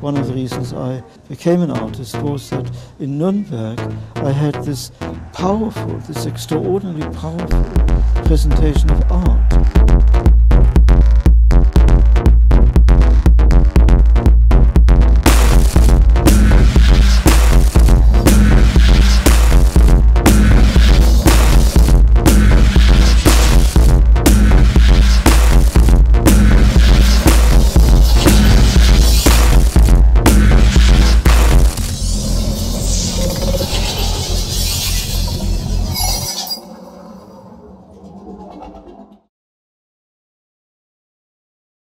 one of the reasons I became an artist was that in Nuremberg I had this powerful, this extraordinarily powerful presentation of art.